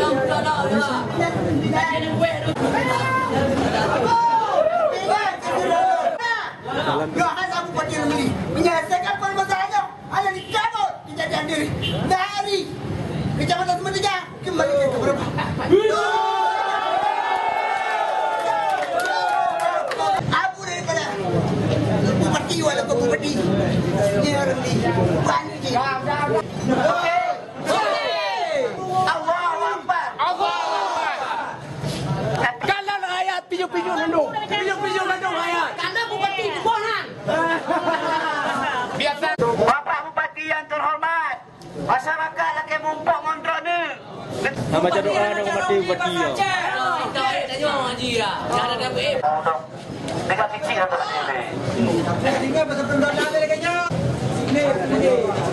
Gak kamu buat diri sendiri. Menyelesaikan permasalahannya. Hanya dicabut kejadian diri. Dari. Kecamatan Semetiga kembali ke berapa? Abu daripada bupati walaupun bupati. Ini orang di banjir. Bupati ya. Jangan. Tinggal penduduk ada kayaknya. Ni, ni.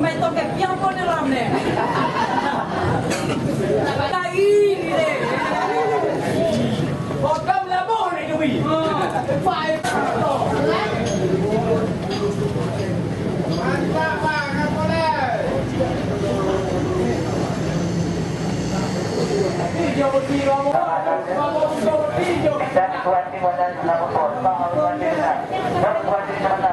Mai toke pia kone rame. Ta ini le. O kam la bone ke wi. Fai. Mantap, Pak. Kamu Pillo, pillo, vamos, vamos, pillo. Dan kuat di mana selama kota, kuat di mana, kuat di mana.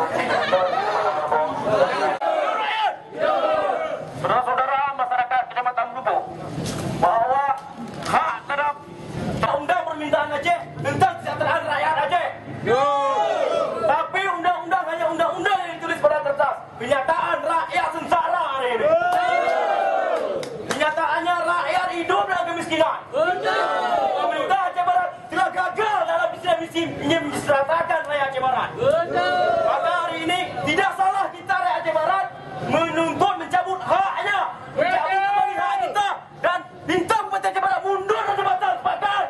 kemiskinan. Pemerintah Aceh Barat telah gagal dalam misi ingin mensejahterakan rakyat Aceh Barat. Maka hari ini tidak salah kita rakyat Aceh Barat menuntut mencabut haknya, mencabut kembali hak kita dan minta Bupati Aceh Barat mundur dari jabatan sepakat.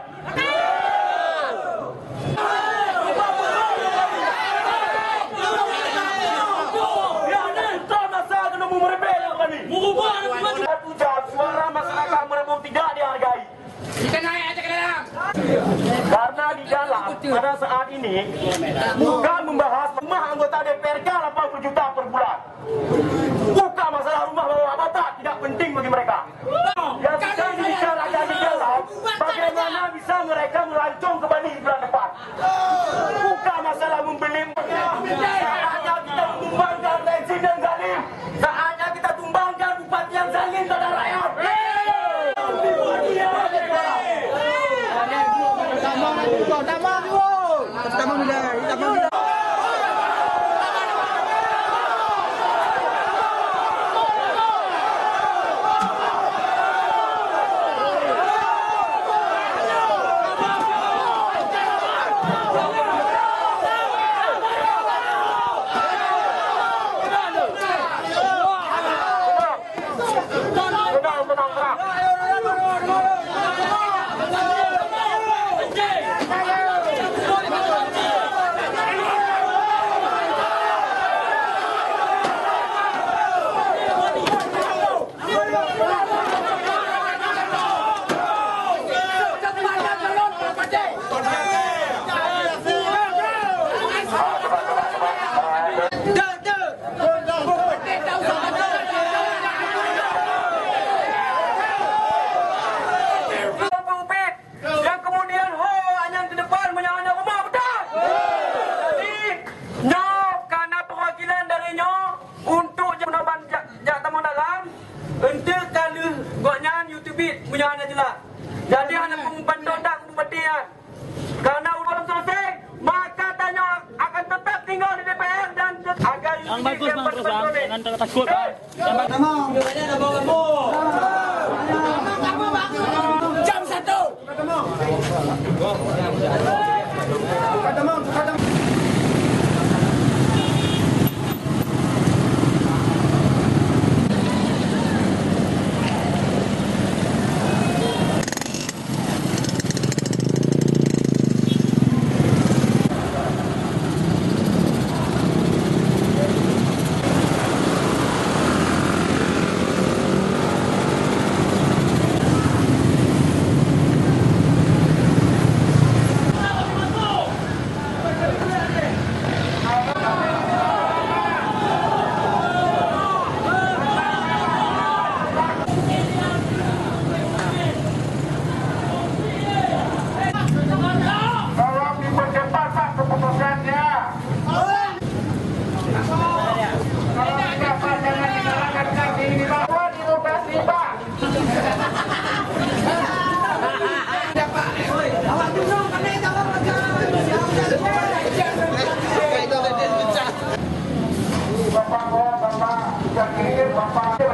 Ya, entah masa kena merebel yang kami. Mengubah Satu jam suara masyarakat merebut tidak dihargai. Kita naik aja ke dalam. Karena di dalam pada saat ini bukan membahas rumah anggota DPRK 80 juta per bulan. Bukan masalah rumah bawa batak tidak penting bagi mereka. Yang sedang dibicarakan di dalam bagaimana bisa mereka melancong ke Bani bulan depan. Bukan masalah membeli Saatnya kita tumbangkan Tenzin dan Zalim. Saatnya kita tumbangkan bupati yang zalim terhadap rakyat. Bupati yang zalim. Tenang, tenang, tenang. Pupit yang kemudian ho hanya ke depan menyana rumah betul. Jadi nyo karena perwakilan dari nyo untuk jemnoban jak jak tamu dalam untuk kali goknya YouTube menyana jelas. Jadi hanya pengumpan dodak pembetian. Karena udah selesai maka tanya akan tetap tinggal di DPR dan agar Yang bagus bang terus bang, jangan takut. Bang. Yang 一个方方向。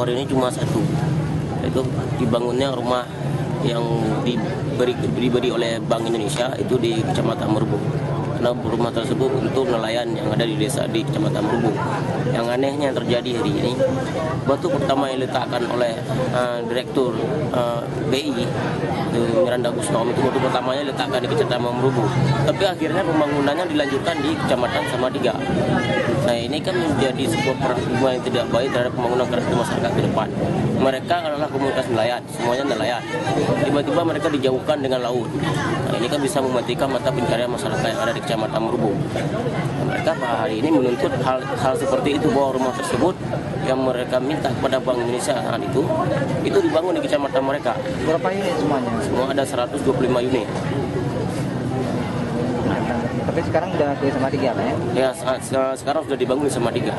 Murbohor ini cuma satu, yaitu dibangunnya rumah yang diberi, diberi oleh Bank Indonesia itu di Kecamatan Merbu. Karena rumah tersebut untuk nelayan yang ada di desa di Kecamatan Merbu. Yang anehnya yang terjadi hari ini, batu pertama yang diletakkan oleh uh, Direktur uh, BI itu Miranda Gustom itu batu pertamanya diletakkan di Kecamatan Merbu. Tapi akhirnya pembangunannya dilanjutkan di Kecamatan Samadiga. Ini kan menjadi sebuah paradigma yang tidak baik terhadap pembangunan kreatif masyarakat ke depan. Mereka adalah komunitas nelayan, semuanya nelayan. Tiba-tiba mereka dijauhkan dengan laut. Nah ini kan bisa mematikan mata pencarian masyarakat yang ada di Kecamatan Merubu. Nah, mereka hari ini menuntut hal, hal seperti itu bahwa rumah tersebut yang mereka minta kepada Bank Indonesia saat itu itu dibangun di kecamatan mereka. Berapa unit semuanya? Semua ada 125 unit. Tapi sekarang udah ke sama tiga kan ya? Ya se- se- sekarang sudah dibangun di Samadiga.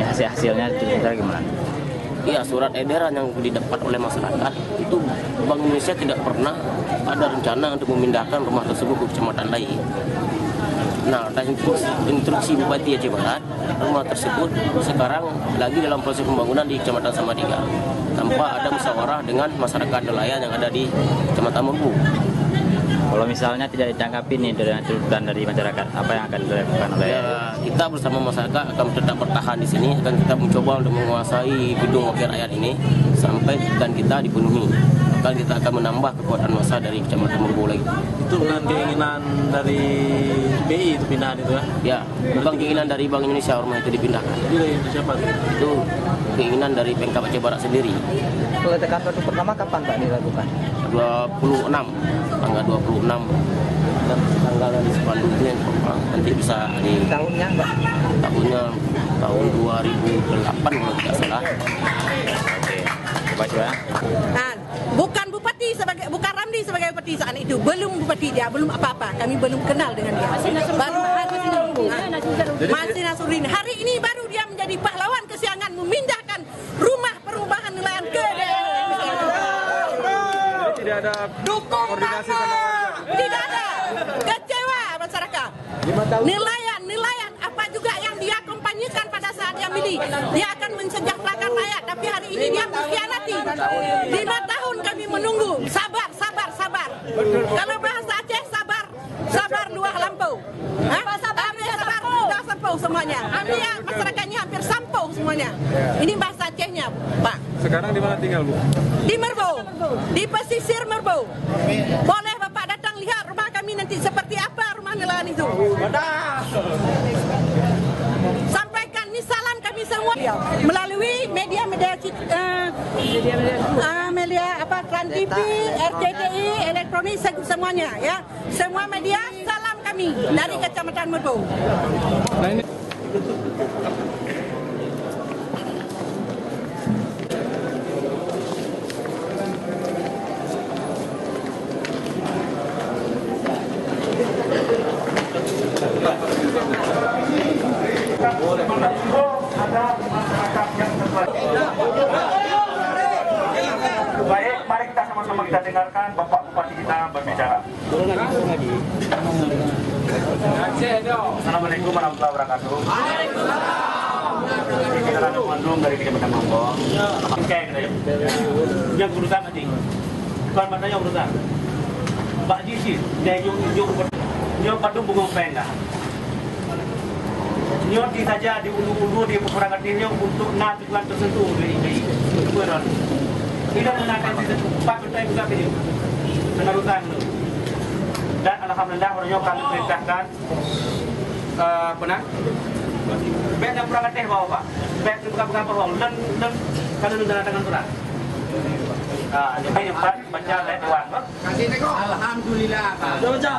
Ini hasil hasilnya cerita gimana? Iya, surat edaran yang didapat oleh masyarakat itu Bank Indonesia tidak pernah ada rencana untuk memindahkan rumah tersebut ke kecamatan lain. Nah, atas instruksi, instruksi Bupati Aceh Barat, rumah tersebut sekarang lagi dalam proses pembangunan di Kecamatan Samadiga tanpa ada musyawarah dengan masyarakat nelayan yang ada di Kecamatan Merbu. Kalau misalnya tidak ditanggapi nih dari tuntutan dari masyarakat, apa yang akan dilakukan oleh Ya, kita bersama masyarakat akan tetap bertahan di sini dan kita mencoba untuk menguasai gedung wakil rakyat ini sampai dan kita dipenuhi. Maka kita akan menambah kekuatan massa dari Kecamatan Merbu lagi. Itu bukan keinginan dari BI itu pindahan itu ya? Ya, bukan keinginan dari Bank Indonesia rumah itu dipindahkan. Itu dari siapa tuh? Itu keinginan dari Pemkab Aceh Barat sendiri. Peletakan batu pertama kapan Pak dilakukan? 26, tanggal 26 dan tanggal di spanduknya nanti bisa di Tahunnya Mbak? tahunnya tahun 2008 kalau tidak salah. Coba coba. Nah, bukan bupati sebagai bukan Ramli sebagai bupati saat itu. Belum bupati dia, belum apa-apa. Kami belum kenal dengan dia. Baru hari ini. Masih Nasruddin. Hari ini baru dia menjadi pahlawan kesiangan memindahkan rumah perubahan nelayan ke daerah. Tidak ada koordinasi sama warga. Tidak ada. Kecewa masyarakat. Nelayan, nelayan apa juga yang dia kompanyikan pada saat dia milih. Dia akan mensejahterakan rakyat. Tapi hari ini dia mengkhianati. Lima tahun kami menunggu. Sabar, sabar, sabar. Kalau bahasa Aceh, sabar. Sabar luah lampau. Hah? Hampir sabar, sudah sampau semuanya. Hampir masyarakatnya hampir sampau semuanya. Ini bahasa Acehnya, Pak. Sekarang di mana tinggal Bu? Di Merbo, di pesisir Merbo. Boleh Bapak datang lihat rumah kami nanti seperti apa rumah nelayan itu. Sampaikan ni salam kami semua melalui media-media eh, ah, media apa Trans TV, RCTI, elektronik se- semuanya ya. Semua media salam kami dari Kecamatan Merbo. ada masyarakat yang terbaik. Baik, mari kita sama-sama kita dengarkan Bapak Bupati kita berbicara. Assalamualaikum warahmatullahi wabarakatuh. Ini kita Bandung dari Kecamatan. Oke, kita ya. Yang urusan nanti. Matanya urusan. Pak Jisi, yung yung yung. Nyoti saja di ini untuk. Keberon. Tidak menakan di ini. Penerusan itu. Dan alhamdulillah orangnya kami perintahkan apa nak? Bet yang kurang teh bawa pak. Bet itu bukan bukan perwong. Dan dan kalau dengan surat. Ah, jadi empat baca dewan. Pak. Alhamdulillah. Pak. Baca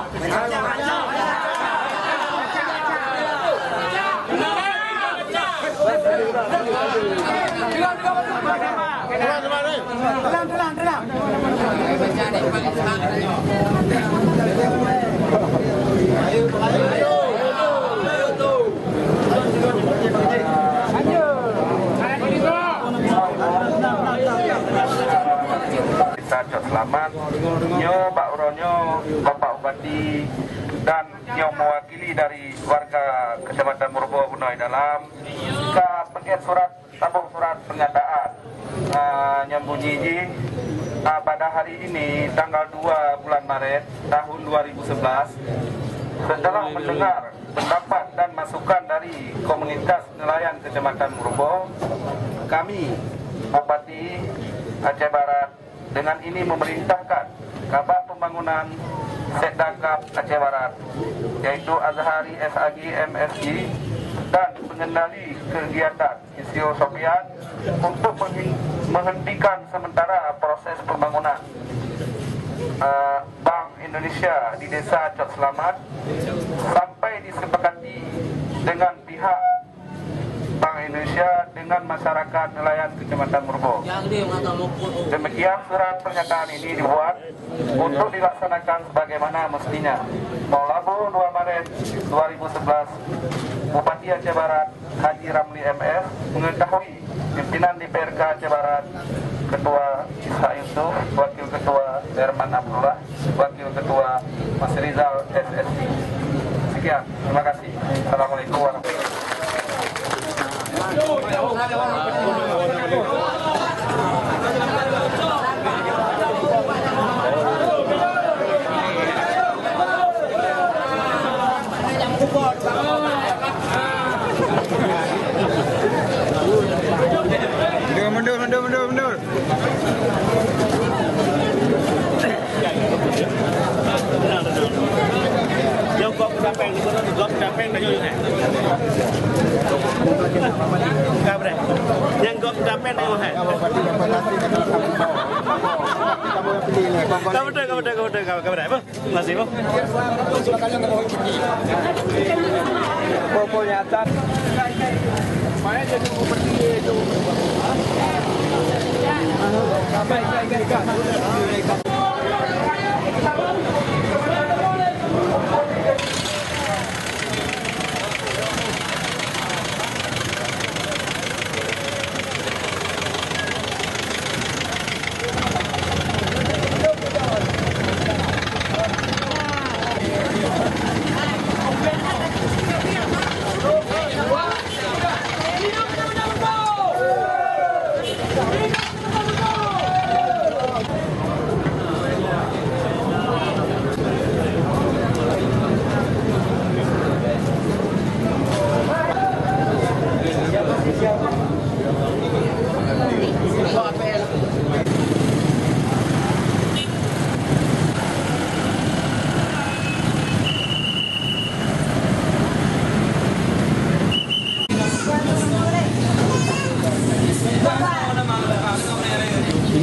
paling semangat. Kita cok selamat Nyo Pak Uronyo Bapak Bupati dan yang mewakili dari warga Kecamatan Murbo Bunoi dalam ke paket surat tabung surat pernyataan uh, nyambunyi uh, pada hari ini tanggal 2 bulan Maret tahun 2011 setelah mendengar pendapat dan masukan dari komunitas nelayan Kecamatan Murbo kami Bupati Aceh Barat dengan ini memerintahkan Kabak Pembangunan Setdakap Aceh Barat yaitu Azhari SAG MSG dan pengendali kegiatan Isio Sofian untuk menghentikan sementara proses pembangunan. Uh, Bank Indonesia di Desa Cot Selamat sampai disepakati dengan pihak Bank Indonesia dengan masyarakat nelayan Kecamatan Murbo. Demikian surat pernyataan ini dibuat untuk dilaksanakan sebagaimana mestinya. Maulabu 2 Maret 2011, Bupati Aceh Barat Haji Ramli MS mengetahui pimpinan DPRK Aceh Barat Ketua Isa Yusuf, Wakil Ketua Herman Abdullah, Wakil Ketua Mas Rizal SSI. Sekian, terima kasih. Assalamualaikum warahmatullahi wabarakatuh. Allah. siapa yang gubernur di siapa yang majunya? Yang gop siapa yang majunya? Kamu udah, kamu udah, kamu udah, masih bang. Pokoknya jadi